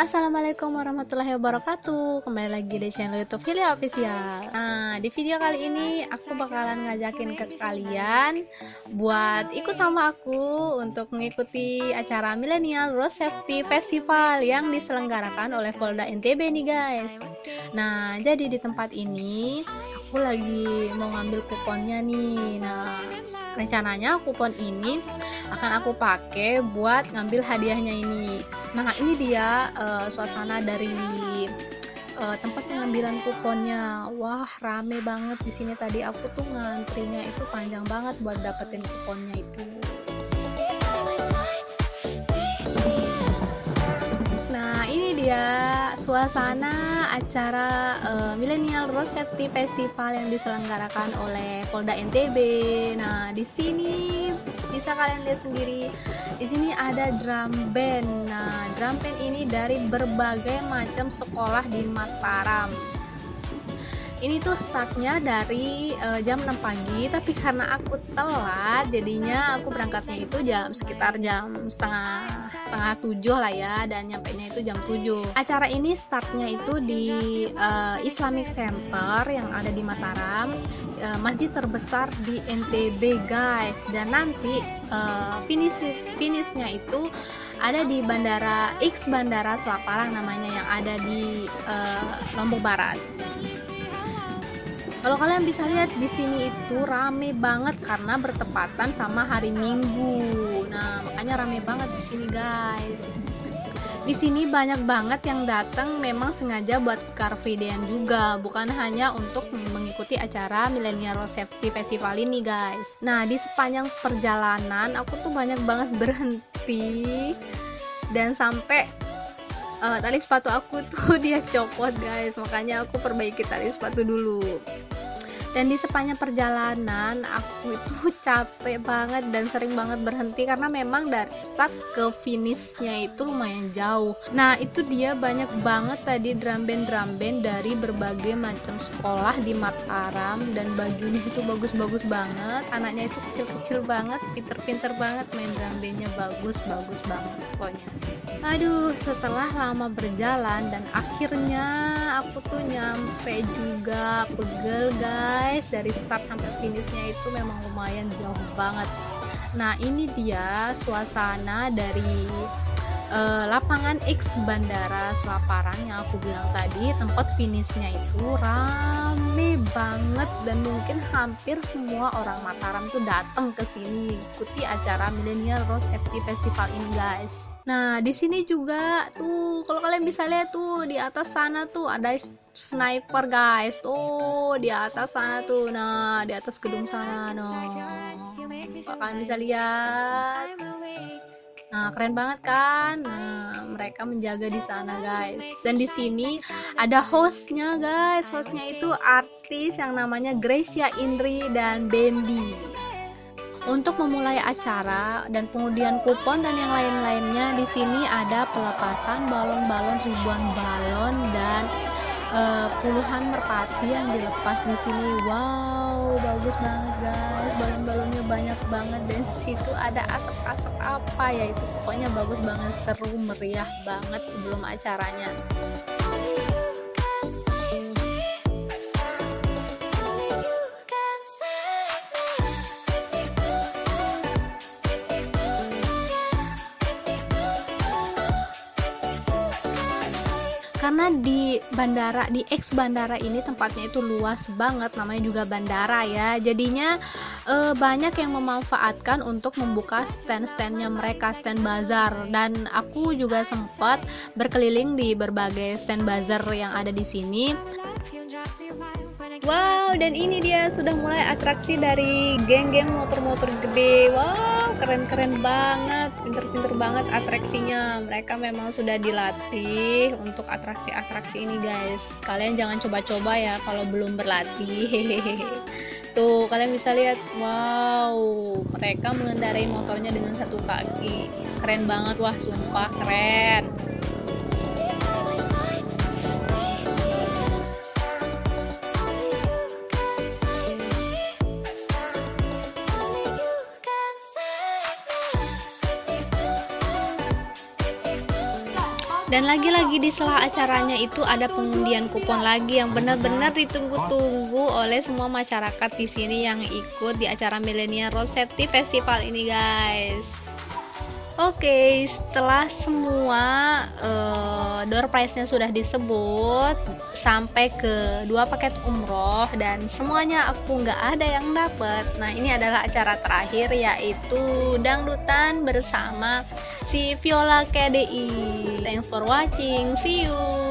assalamualaikum warahmatullahi wabarakatuh. Kembali lagi di channel YouTube Filia Official. Nah, di video kali ini aku bakalan ngajakin ke kalian buat ikut sama aku untuk mengikuti acara Millennial Road Safety Festival yang diselenggarakan oleh Polda NTB nih guys. Nah, jadi di tempat ini aku lagi mau ngambil kuponnya nih. Nah, rencananya kupon ini akan aku pakai buat ngambil hadiahnya ini nah ini dia uh, suasana dari uh, tempat pengambilan kuponnya. Wah rame banget di sini tadi. Aku tuh ngantrinya itu panjang banget buat dapetin kuponnya itu. Nah ini dia suasana acara uh, Millennial Road Safety Festival yang diselenggarakan oleh Polda NTB. Nah, di sini bisa kalian lihat sendiri. Di sini ada drum band. Nah, drum band ini dari berbagai macam sekolah di Mataram ini tuh startnya dari uh, jam 6 pagi tapi karena aku telat jadinya aku berangkatnya itu jam sekitar jam setengah setengah tujuh lah ya dan nyampe nya itu jam 7 acara ini startnya itu di uh, Islamic Center yang ada di Mataram uh, masjid terbesar di NTB guys. Dan nanti uh, finish finishnya itu ada di Bandara X Bandara Selaparang namanya yang ada di uh, Lombok Barat kalau kalian bisa lihat di sini itu rame banget karena bertepatan sama hari Minggu. Nah, makanya rame banget di sini, guys. Di sini banyak banget yang datang memang sengaja buat Car Free Day juga, bukan hanya untuk mengikuti acara Millennial Road Safety Festival ini, guys. Nah, di sepanjang perjalanan aku tuh banyak banget berhenti dan sampai uh, tali sepatu aku tuh dia copot guys makanya aku perbaiki tali sepatu dulu dan di sepanjang perjalanan aku itu capek banget dan sering banget berhenti karena memang dari start ke finishnya itu lumayan jauh. Nah itu dia banyak banget tadi drum band drum band dari berbagai macam sekolah di Mataram dan bajunya itu bagus-bagus banget. Anaknya itu kecil-kecil banget pinter-pinter banget main drum bandnya bagus-bagus banget pokoknya. Aduh setelah lama berjalan dan akhirnya aku tuh nyampe juga pegel guys guys dari start sampai finishnya itu memang lumayan jauh banget. Nah ini dia suasana dari uh, lapangan X Bandara Selaparan yang aku bilang tadi tempat finishnya itu rame banget dan mungkin hampir semua orang Mataram tuh datang ke sini ikuti acara Millennial Road Safety Festival ini guys Nah, di sini juga tuh kalau kalian bisa lihat tuh di atas sana tuh ada sniper guys. Tuh di atas sana tuh. Nah, di atas gedung sana no. Kalian bisa lihat. Nah, keren banget kan? Nah, mereka menjaga di sana, guys. Dan di sini ada hostnya, guys. Hostnya itu artis yang namanya Gracia Indri dan Bambi untuk memulai acara dan pengundian kupon dan yang lain-lainnya di sini ada pelepasan balon-balon ribuan balon dan uh, puluhan merpati yang dilepas di sini. Wow bagus banget guys. Balon-balonnya banyak banget. Dan situ ada asap-asap apa ya itu? Pokoknya bagus banget seru meriah banget sebelum acaranya karena di bandara di X bandara ini tempatnya itu luas banget namanya juga bandara ya. Jadinya e, banyak yang memanfaatkan untuk membuka stand-standnya mereka stand bazar. Dan aku juga sempat berkeliling di berbagai stand bazar yang ada di sini. Wow, dan ini dia sudah mulai atraksi dari geng-geng motor-motor gede. Wow, keren-keren banget, pinter-pinter banget atraksinya. Mereka memang sudah dilatih untuk atraksi-atraksi ini, guys. Kalian jangan coba-coba ya kalau belum berlatih. Tuh, kalian bisa lihat. Wow, mereka mengendarai motornya dengan satu kaki. Keren banget, wah, sumpah keren. Dan lagi-lagi di sela acaranya itu ada pengundian kupon lagi yang benar-benar ditunggu-tunggu oleh semua masyarakat di sini yang ikut di acara Millennial Rose Safety Festival ini guys Oke, setelah semua uh, door prize-nya sudah disebut sampai ke dua paket umroh dan semuanya aku nggak ada yang dapat. Nah, ini adalah acara terakhir yaitu dangdutan bersama si Viola KDI. Thanks for watching. See you.